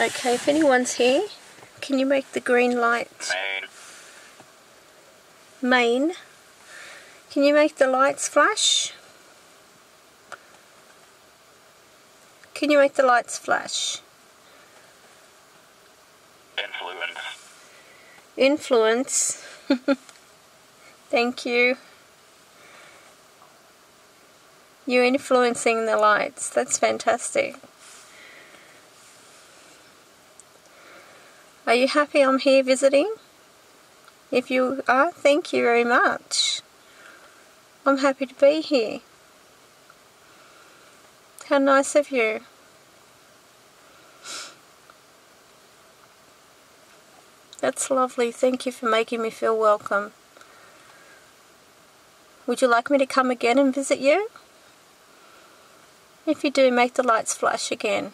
Okay, if anyone's here, can you make the green light Main. main? Can you make the lights flash? Can you make the lights flash? Influence. Influence. Thank you. You're influencing the lights. That's fantastic. Are you happy I'm here visiting? If you are, thank you very much. I'm happy to be here. How nice of you. That's lovely. Thank you for making me feel welcome. Would you like me to come again and visit you? If you do, make the lights flash again.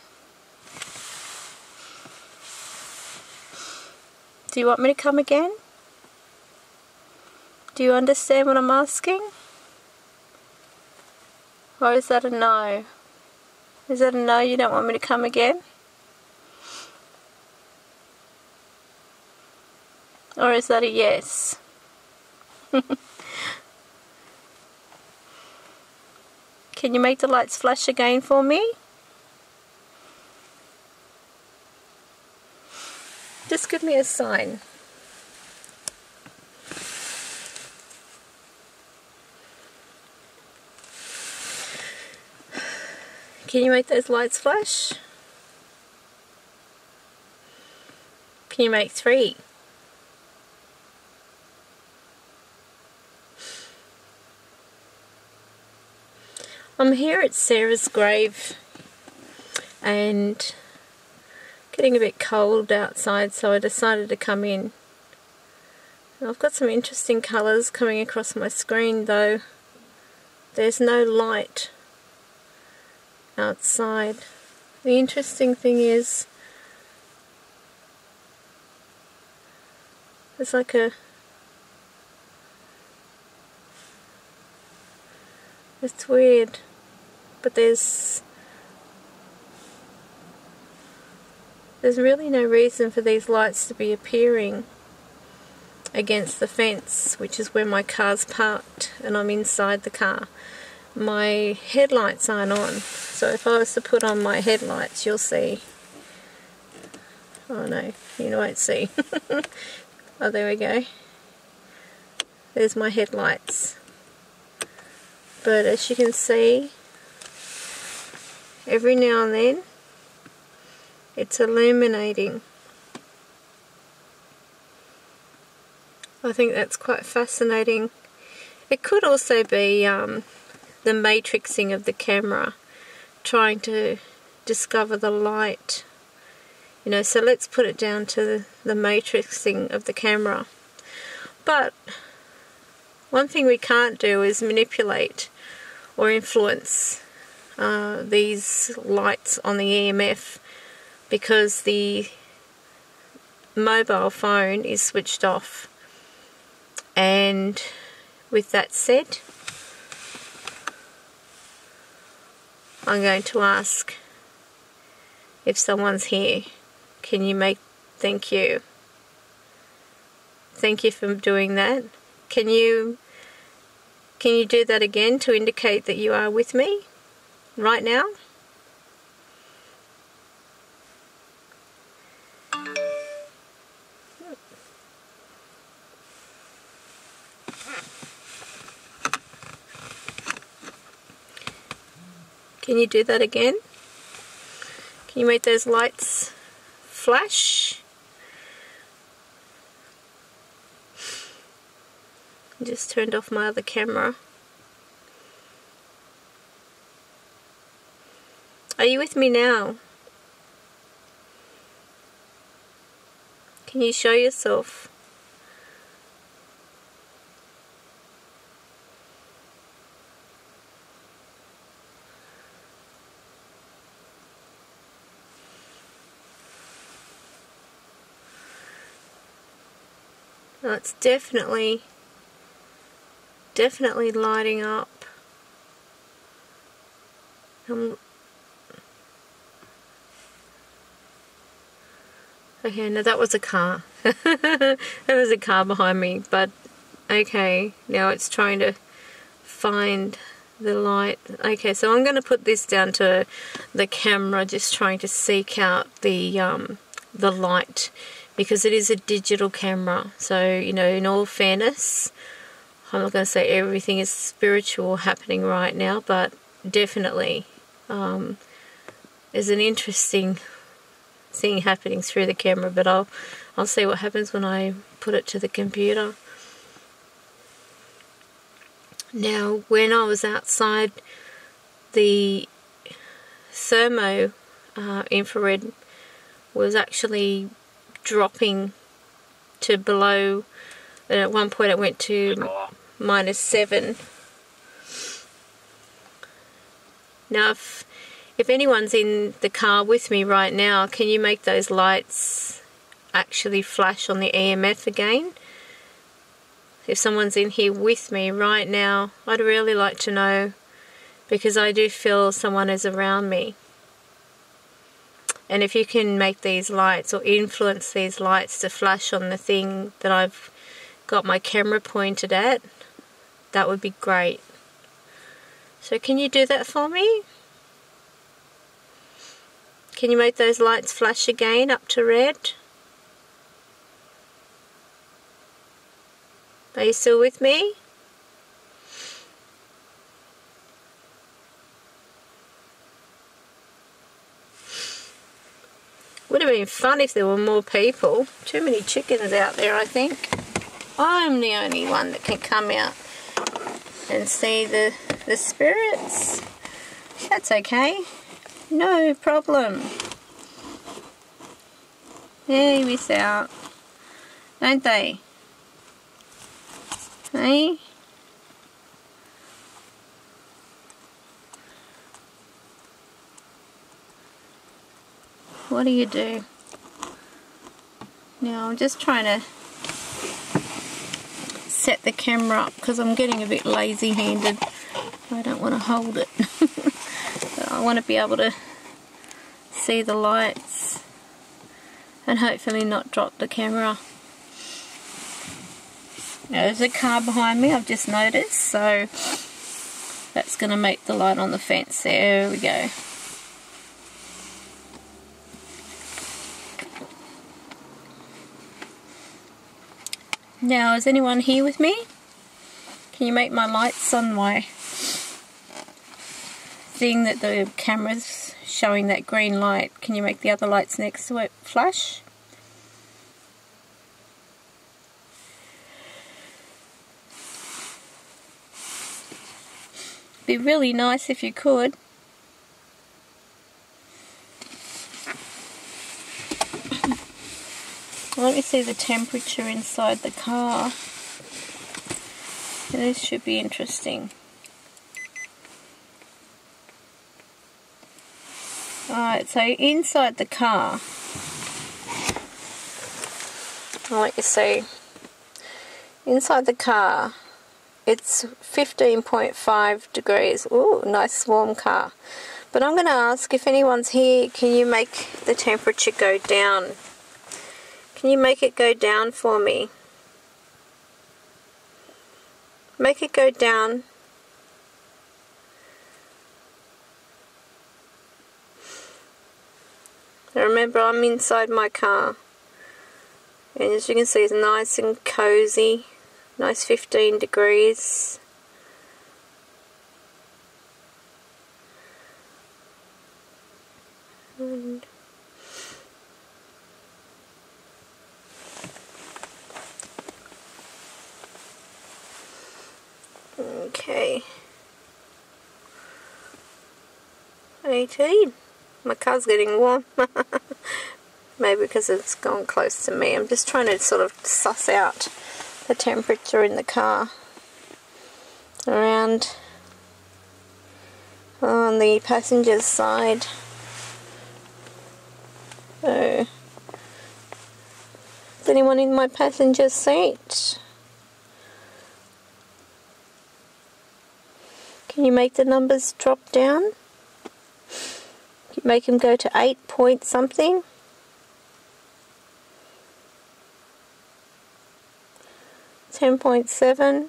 Do you want me to come again? Do you understand what I'm asking? Or is that a no? Is that a no, you don't want me to come again? Or is that a yes? Can you make the lights flash again for me? Just give me a sign. Can you make those lights flash? Can you make three? I'm here at Sarah's grave and getting a bit cold outside so I decided to come in. I've got some interesting colours coming across my screen though. There's no light outside. The interesting thing is there's like a it's weird but there's there's really no reason for these lights to be appearing against the fence which is where my car's parked and I'm inside the car. My headlights aren't on so if I was to put on my headlights you'll see. Oh no you won't see. Oh there we go. There's my headlights. But as you can see every now and then it's illuminating. I think that's quite fascinating. It could also be um, the matrixing of the camera trying to discover the light. You know so let's put it down to the matrixing of the camera. But one thing we can't do is manipulate or influence uh, these lights on the EMF because the mobile phone is switched off. And with that said I'm going to ask if someone's here can you make thank you. Thank you for doing that. Can you can you do that again to indicate that you are with me right now Can you do that again? Can you make those lights flash? Just turned off my other camera. Are you with me now? Can you show yourself? It's definitely, definitely lighting up. Um, Okay, no, that was a car. that was a car behind me, but okay, now it's trying to find the light. Okay, so I'm going to put this down to the camera, just trying to seek out the um, the light because it is a digital camera. So, you know, in all fairness, I'm not going to say everything is spiritual happening right now, but definitely um, there's an interesting thing happening through the camera, but I'll I'll see what happens when I put it to the computer. Now, when I was outside, the thermo uh, infrared was actually dropping to below, and at one point it went to minus seven. Now, if if anyone's in the car with me right now, can you make those lights actually flash on the EMF again? If someone's in here with me right now, I'd really like to know because I do feel someone is around me. And if you can make these lights or influence these lights to flash on the thing that I've got my camera pointed at, that would be great. So can you do that for me? Can you make those lights flash again up to red? Are you still with me? Would have been fun if there were more people. Too many chickens out there, I think. I'm the only one that can come out and see the, the spirits. That's okay. No problem. They miss out. Don't they? Hey? What do you do? Now I'm just trying to set the camera up because I'm getting a bit lazy handed. I don't want to hold it. I want to be able to see the lights and hopefully not drop the camera. Now, there's a car behind me I've just noticed so that's going to make the light on the fence. There we go. Now, is anyone here with me? Can you make my lights on my thing that the camera's showing that green light? Can you make the other lights next to it flash? Be really nice if you could. Me see the temperature inside the car. This should be interesting. Alright, so inside the car, I'll you see. Inside the car, it's 15.5 degrees. Ooh, nice warm car. But I'm going to ask if anyone's here, can you make the temperature go down can you make it go down for me? Make it go down. Remember I'm inside my car. And as you can see it's nice and cozy. Nice 15 degrees. And Okay. 18. My car's getting warm. Maybe because it's gone close to me. I'm just trying to sort of suss out the temperature in the car. Around oh, on the passenger's side. So, is anyone in my passenger seat? Can you make the numbers drop down? make him go to 8 point something. Ten point seven.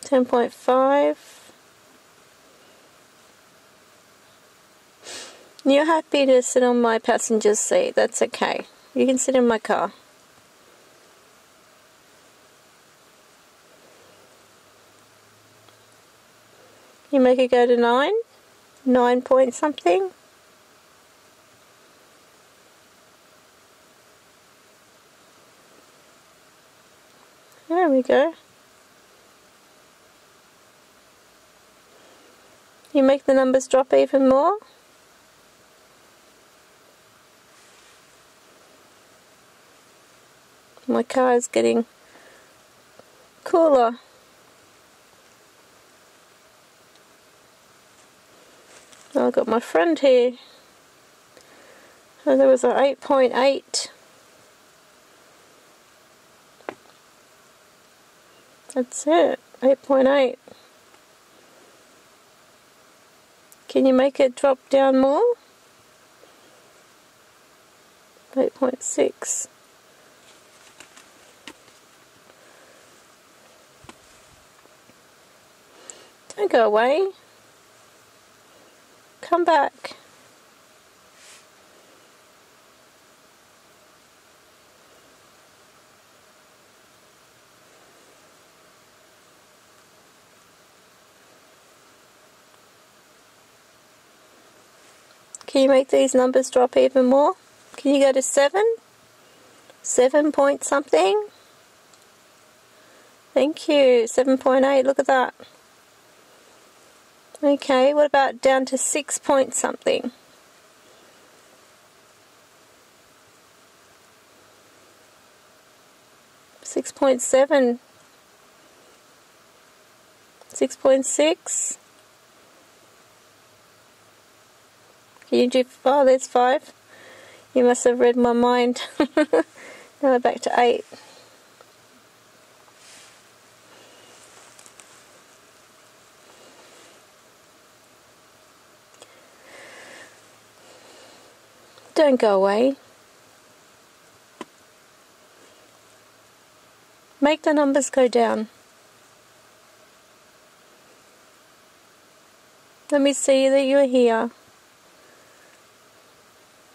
Ten point five. You're happy to sit on my passenger seat, that's okay. You can sit in my car. You make it go to nine. 9 point something? There we go. You make the numbers drop even more? My car is getting cooler. I've got my friend here. So there was an 8.8. That's it, 8.8. Can you make it drop down more? 8.6. Don't go away. Come back. Can you make these numbers drop even more? Can you go to 7? 7 point something? Thank you. 7.8, look at that. Okay, what about down to 6 point something? Six point seven, six point six. Can you do? Oh, there's five. You must have read my mind. now we're back to eight. Don't go away. Make the numbers go down. Let me see that you're here.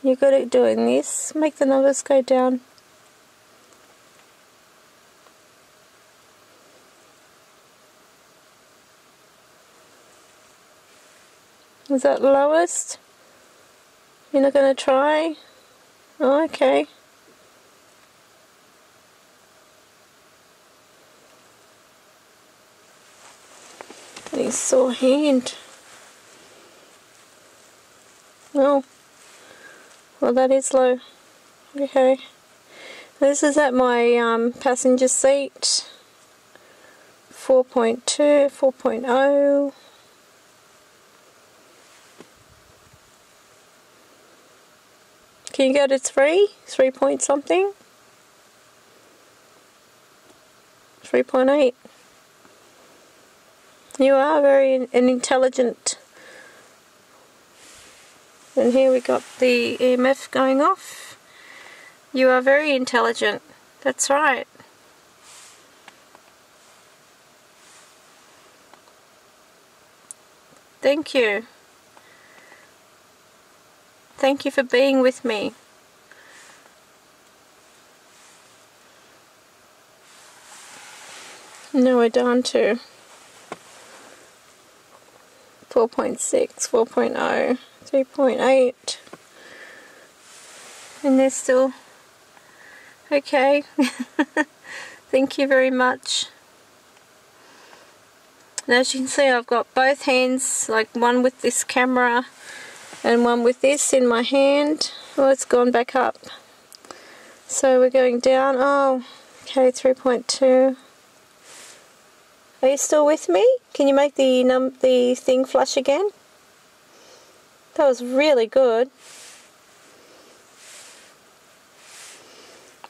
You're good at doing this. Make the numbers go down. Is that lowest? You're not going to try? Oh, okay. He's so hand. Oh. Well, that is low. Okay. This is at my um, passenger seat. 4.2, 4.0. Can you go to three? Three point something? 3.8. You are very an intelligent. And here we got the EMF going off. You are very intelligent. That's right. Thank you. Thank you for being with me. Now we're down to 4.6, 4.0, 3.8 and they're still okay. Thank you very much. And as you can see I've got both hands, like one with this camera and one with this in my hand. Oh, it's gone back up. So we're going down. Oh, okay, 3.2. Are you still with me? Can you make the num the thing flush again? That was really good.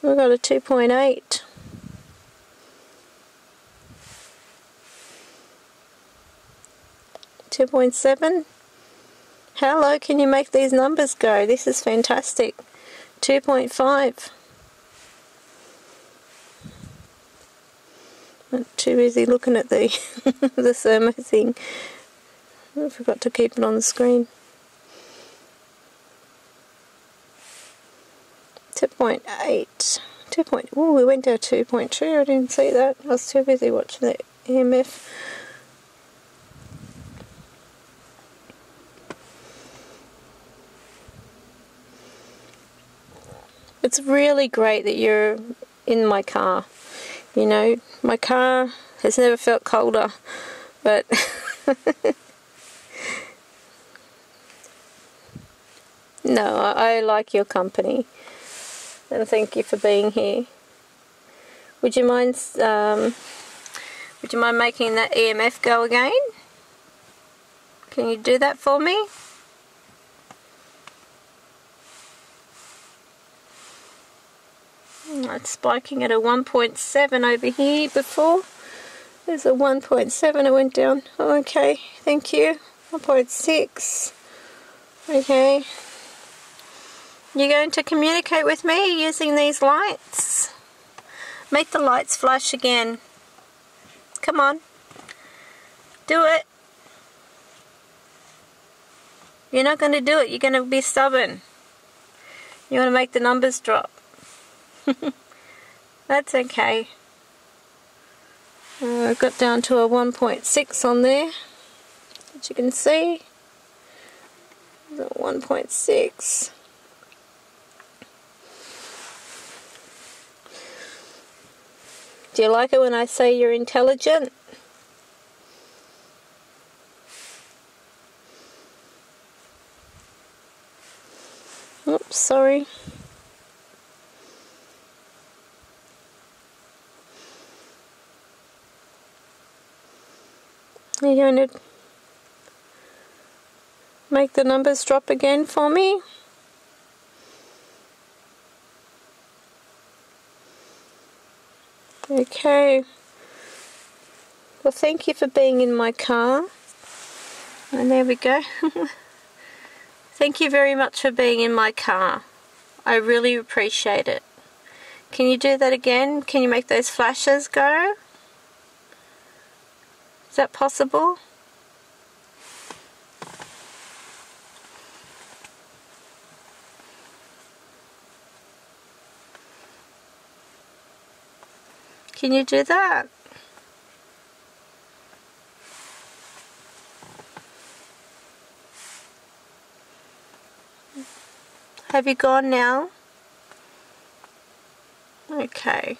We got a 2.8. Two point seven. How low can you make these numbers go? This is fantastic. 2.5. I'm too busy looking at the the thermo thing. I forgot to keep it on the screen. 2.8. 2. Point, oh, we went to 2.2. I didn't see that. I was too busy watching the EMF. It's really great that you're in my car. You know, my car has never felt colder, but no, I, I like your company and thank you for being here. Would you mind um, would you mind making that EMF go again? Can you do that for me? It's spiking at a 1.7 over here before. There's a 1.7, it went down. Oh, okay, thank you. 1.6. Okay. You're going to communicate with me using these lights. Make the lights flash again. Come on. Do it. You're not going to do it. You're going to be stubborn. You want to make the numbers drop. That's okay. Uh, I got down to a 1.6 on there, as you can see. 1.6. Do you like it when I say you're intelligent? Oops, sorry. Going to make the numbers drop again for me? Okay. Well, thank you for being in my car. And there we go. thank you very much for being in my car. I really appreciate it. Can you do that again? Can you make those flashes go? Is that possible? Can you do that? Have you gone now? Okay.